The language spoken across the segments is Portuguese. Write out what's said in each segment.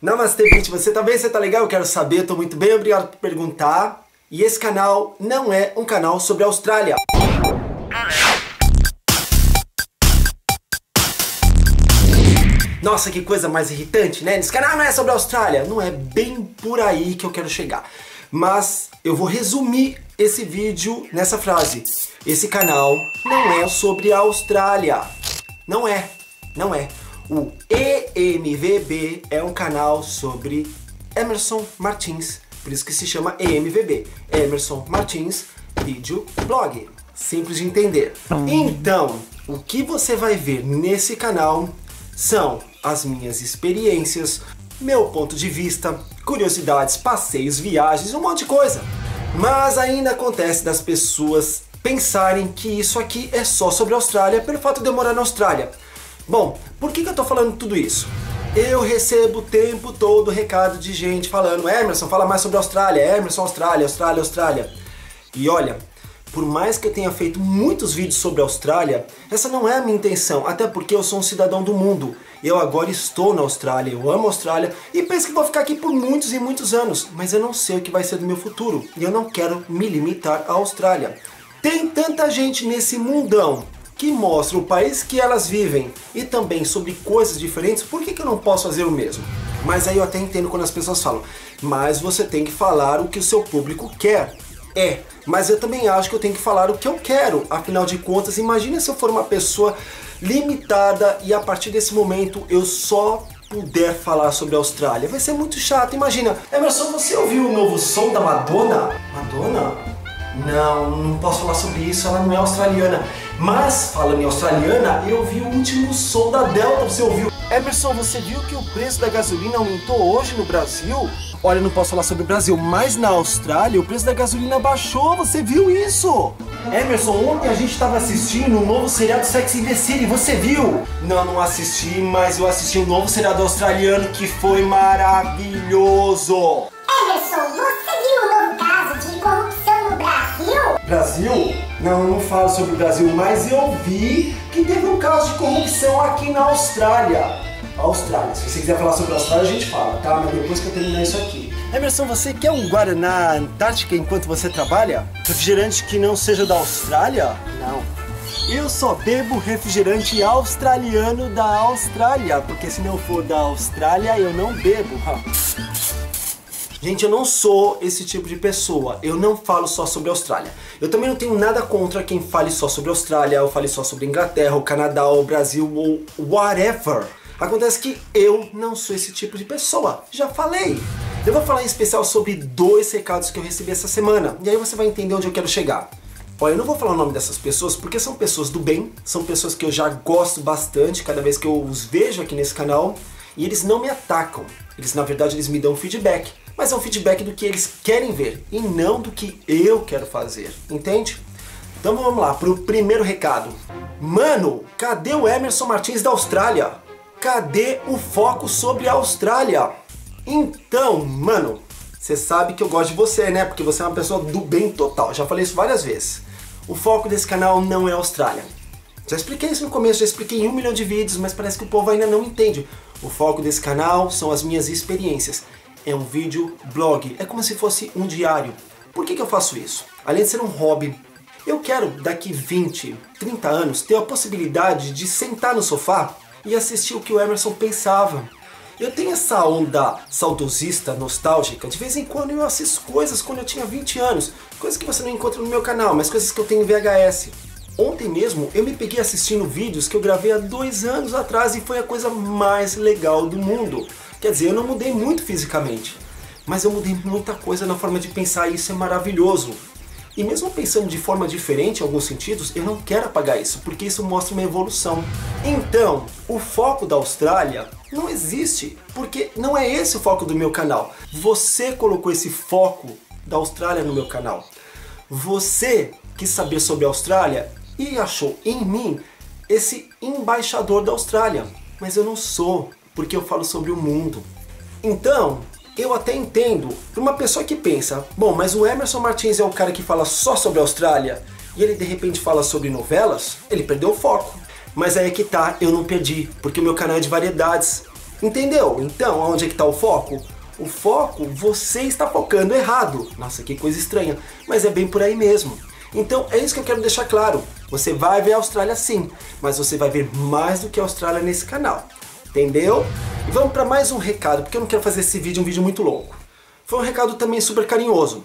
Namastê, gente, você tá bem? Você tá legal? Eu quero saber, tô muito bem, obrigado por perguntar. E esse canal não é um canal sobre a Austrália. Nossa, que coisa mais irritante, né? Esse canal não é sobre a Austrália. Não é bem por aí que eu quero chegar. Mas eu vou resumir esse vídeo nessa frase. Esse canal não é sobre a Austrália. Não é, não é. O EMVB é um canal sobre Emerson Martins, por isso que se chama EMVB, Emerson Martins Vídeo Blog. Simples de entender. Então, o que você vai ver nesse canal são as minhas experiências, meu ponto de vista, curiosidades, passeios, viagens, um monte de coisa. Mas ainda acontece das pessoas pensarem que isso aqui é só sobre a Austrália pelo fato de eu morar na Austrália. Bom, por que, que eu tô falando tudo isso? Eu recebo o tempo todo recado de gente falando Emerson, fala mais sobre a Austrália, Emerson, Austrália, Austrália, Austrália. E olha, por mais que eu tenha feito muitos vídeos sobre a Austrália, essa não é a minha intenção, até porque eu sou um cidadão do mundo. Eu agora estou na Austrália, eu amo a Austrália e penso que vou ficar aqui por muitos e muitos anos, mas eu não sei o que vai ser do meu futuro e eu não quero me limitar à Austrália. Tem tanta gente nesse mundão que mostra o país que elas vivem e também sobre coisas diferentes, por que, que eu não posso fazer o mesmo? Mas aí eu até entendo quando as pessoas falam, mas você tem que falar o que o seu público quer. É, mas eu também acho que eu tenho que falar o que eu quero. Afinal de contas, imagine se eu for uma pessoa limitada e a partir desse momento eu só puder falar sobre a Austrália. Vai ser muito chato, imagina. Emerson, você ouviu o novo som da Madonna? Madonna? Não, não posso falar sobre isso, ela não é australiana. Mas, falando em australiana, eu vi o último som da Delta, você ouviu? Emerson, você viu que o preço da gasolina aumentou hoje no Brasil? Olha, não posso falar sobre o Brasil, mas na Austrália o preço da gasolina baixou, você viu isso? Emerson, ontem a gente estava assistindo um novo seriado Sex and the City, você viu? Não, não assisti, mas eu assisti um novo seriado australiano que foi maravilhoso. Emerson, você viu o novo caso de corrupção no Brasil? Brasil? Não, não falo sobre o Brasil, mas eu vi que teve um caso de corrupção aqui na Austrália. Austrália, se você quiser falar sobre a Austrália, a gente fala, tá? Mas depois que eu terminar isso aqui. Emerson, você quer um Guaraná Antártica enquanto você trabalha? Refrigerante que não seja da Austrália? Não. Eu só bebo refrigerante australiano da Austrália, porque se não for da Austrália, eu não bebo. Gente, eu não sou esse tipo de pessoa. Eu não falo só sobre a Austrália. Eu também não tenho nada contra quem fale só sobre a Austrália, ou fale só sobre Inglaterra, o Canadá, o Brasil, ou whatever. Acontece que eu não sou esse tipo de pessoa. Já falei. Eu vou falar em especial sobre dois recados que eu recebi essa semana. E aí você vai entender onde eu quero chegar. Olha, eu não vou falar o nome dessas pessoas porque são pessoas do bem, são pessoas que eu já gosto bastante cada vez que eu os vejo aqui nesse canal e eles não me atacam. Eles, na verdade, eles me dão feedback mas é um feedback do que eles querem ver e não do que eu quero fazer, entende? Então vamos lá para o primeiro recado. Mano, cadê o Emerson Martins da Austrália? Cadê o foco sobre a Austrália? Então, mano, você sabe que eu gosto de você, né? Porque você é uma pessoa do bem total. Já falei isso várias vezes. O foco desse canal não é a Austrália. Já expliquei isso no começo, já expliquei em um milhão de vídeos, mas parece que o povo ainda não entende. O foco desse canal são as minhas experiências é um vídeo blog, é como se fosse um diário. Por que, que eu faço isso? Além de ser um hobby, eu quero daqui 20, 30 anos ter a possibilidade de sentar no sofá e assistir o que o Emerson pensava. Eu tenho essa onda saudosista, nostálgica, de vez em quando eu assisto coisas quando eu tinha 20 anos, coisas que você não encontra no meu canal, mas coisas que eu tenho em VHS. Ontem mesmo eu me peguei assistindo vídeos que eu gravei há dois anos atrás e foi a coisa mais legal do mundo. Quer dizer, eu não mudei muito fisicamente, mas eu mudei muita coisa na forma de pensar e isso é maravilhoso. E mesmo pensando de forma diferente em alguns sentidos, eu não quero apagar isso, porque isso mostra uma evolução. Então, o foco da Austrália não existe, porque não é esse o foco do meu canal. Você colocou esse foco da Austrália no meu canal. Você quis saber sobre a Austrália e achou em mim esse embaixador da Austrália. Mas eu não sou porque eu falo sobre o mundo. Então, eu até entendo uma pessoa que pensa, bom, mas o Emerson Martins é o cara que fala só sobre a Austrália e ele de repente fala sobre novelas, ele perdeu o foco. Mas aí é que tá, eu não perdi, porque o meu canal é de variedades. Entendeu? Então, onde é que está o foco? O foco, você está focando errado. Nossa, que coisa estranha. Mas é bem por aí mesmo. Então é isso que eu quero deixar claro. Você vai ver a Austrália sim, mas você vai ver mais do que a Austrália nesse canal. Entendeu? E vamos para mais um recado, porque eu não quero fazer esse vídeo um vídeo muito longo. Foi um recado também super carinhoso.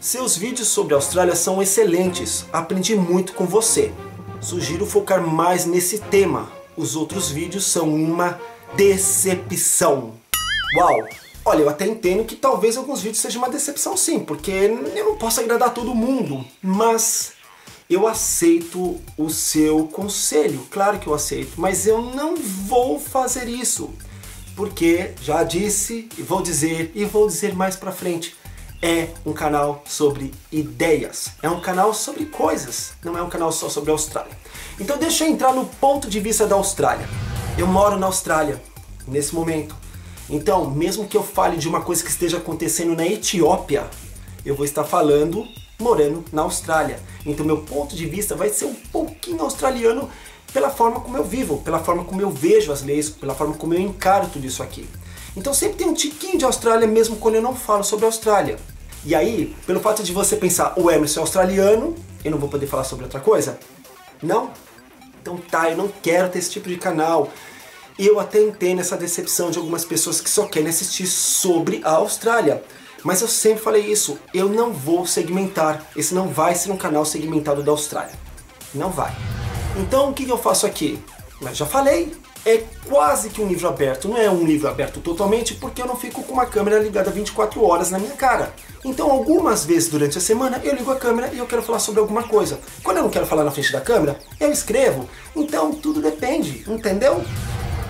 Seus vídeos sobre a Austrália são excelentes. Aprendi muito com você. Sugiro focar mais nesse tema. Os outros vídeos são uma decepção. Uau! Olha, eu até entendo que talvez alguns vídeos sejam uma decepção sim, porque eu não posso agradar todo mundo, mas eu aceito o seu conselho, claro que eu aceito, mas eu não vou fazer isso, porque já disse e vou dizer e vou dizer mais pra frente, é um canal sobre ideias, é um canal sobre coisas, não é um canal só sobre a Austrália. Então deixa eu entrar no ponto de vista da Austrália. Eu moro na Austrália nesse momento. Então, mesmo que eu fale de uma coisa que esteja acontecendo na Etiópia, eu vou estar falando morando na Austrália. Então, meu ponto de vista vai ser um pouquinho australiano pela forma como eu vivo, pela forma como eu vejo as leis, pela forma como eu encaro tudo isso aqui. Então, sempre tem um tiquinho de Austrália mesmo quando eu não falo sobre a Austrália. E aí, pelo fato de você pensar, o Emerson é australiano, eu não vou poder falar sobre outra coisa? Não? Então tá, eu não quero ter esse tipo de canal. Eu até entendo essa decepção de algumas pessoas que só querem assistir sobre a Austrália. Mas eu sempre falei isso, eu não vou segmentar. Esse não vai ser um canal segmentado da Austrália. Não vai. Então o que eu faço aqui? Eu já falei, é quase que um livro aberto. Não é um livro aberto totalmente porque eu não fico com uma câmera ligada 24 horas na minha cara. Então algumas vezes durante a semana eu ligo a câmera e eu quero falar sobre alguma coisa. Quando eu não quero falar na frente da câmera, eu escrevo. Então tudo depende, entendeu?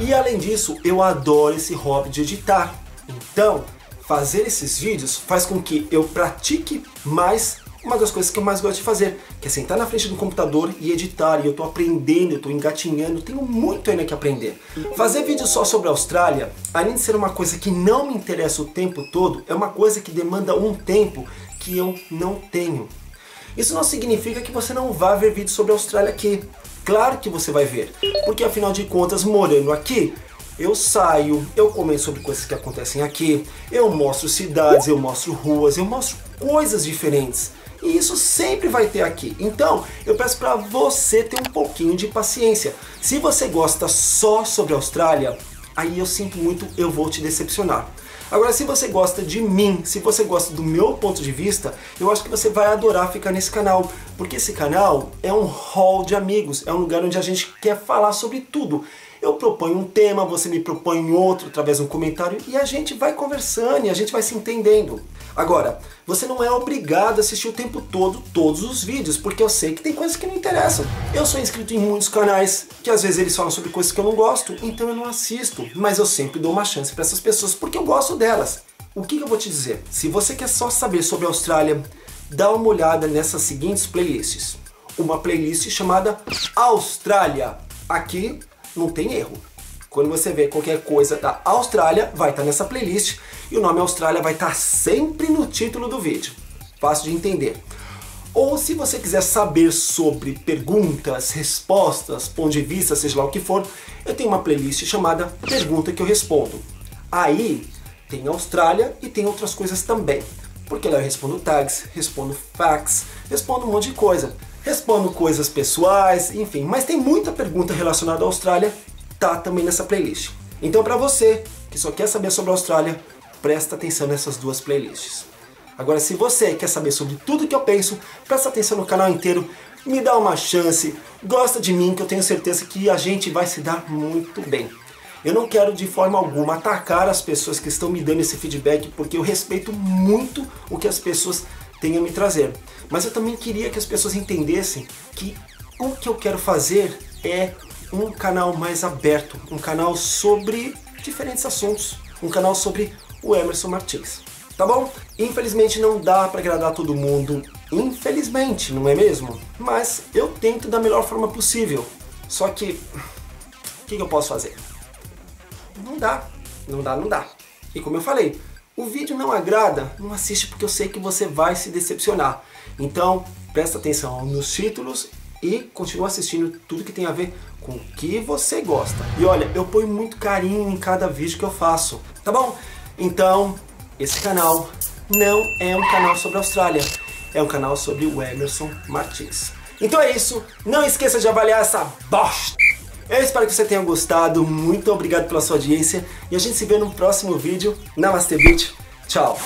E além disso, eu adoro esse hobby de editar. Então, fazer esses vídeos faz com que eu pratique mais uma das coisas que eu mais gosto de fazer, que é sentar na frente do computador e editar. E eu estou aprendendo, eu estou engatinhando, tenho muito ainda que aprender. Fazer vídeo só sobre a Austrália, além de ser uma coisa que não me interessa o tempo todo, é uma coisa que demanda um tempo que eu não tenho. Isso não significa que você não vá ver vídeos sobre a Austrália aqui. Claro que você vai ver, porque afinal de contas, morando aqui, eu saio, eu comento sobre coisas que acontecem aqui, eu mostro cidades, eu mostro ruas, eu mostro coisas diferentes. E isso sempre vai ter aqui. Então, eu peço para você ter um pouquinho de paciência. Se você gosta só sobre a Austrália, aí eu sinto muito, eu vou te decepcionar. Agora, se você gosta de mim, se você gosta do meu ponto de vista, eu acho que você vai adorar ficar nesse canal, porque esse canal é um hall de amigos, é um lugar onde a gente quer falar sobre tudo. Eu proponho um tema, você me propõe outro através de um comentário e a gente vai conversando e a gente vai se entendendo. Agora, você não é obrigado a assistir o tempo todo todos os vídeos, porque eu sei que tem coisas que não interessam. Eu sou inscrito em muitos canais, que às vezes eles falam sobre coisas que eu não gosto, então eu não assisto. Mas eu sempre dou uma chance para essas pessoas, porque eu gosto delas. O que, que eu vou te dizer? Se você quer só saber sobre a Austrália, dá uma olhada nessas seguintes playlists. Uma playlist chamada Austrália. Aqui não tem erro. Quando você vê qualquer coisa da Austrália, vai estar tá nessa playlist e o nome Austrália vai estar tá sempre no título do vídeo. Fácil de entender. Ou se você quiser saber sobre perguntas, respostas, ponto de vista, seja lá o que for, eu tenho uma playlist chamada Pergunta que eu respondo. Aí tem Austrália e tem outras coisas também. Porque lá eu respondo tags, respondo facts, respondo um monte de coisa. Respondo coisas pessoais, enfim, mas tem muita pergunta relacionada à Austrália tá também nessa playlist. Então para você que só quer saber sobre a Austrália, presta atenção nessas duas playlists. Agora se você quer saber sobre tudo que eu penso, presta atenção no canal inteiro, me dá uma chance, gosta de mim que eu tenho certeza que a gente vai se dar muito bem. Eu não quero de forma alguma atacar as pessoas que estão me dando esse feedback, porque eu respeito muito o que as pessoas têm a me trazer. Mas eu também queria que as pessoas entendessem que o que eu quero fazer é um canal mais aberto, um canal sobre diferentes assuntos, um canal sobre o Emerson Martins. Tá bom? Infelizmente não dá para agradar todo mundo, infelizmente, não é mesmo? Mas eu tento da melhor forma possível. Só que, o que, que eu posso fazer? Não dá, não dá, não dá. E como eu falei, o vídeo não agrada, não assiste porque eu sei que você vai se decepcionar. Então, presta atenção nos títulos e continua assistindo tudo que tem a ver com o que você gosta. E olha, eu ponho muito carinho em cada vídeo que eu faço, tá bom? Então, esse canal não é um canal sobre a Austrália, é um canal sobre o Emerson Martins. Então é isso, não esqueça de avaliar essa bosta. Eu espero que você tenha gostado, muito obrigado pela sua audiência e a gente se vê no próximo vídeo. Namaste, bitch. Tchau.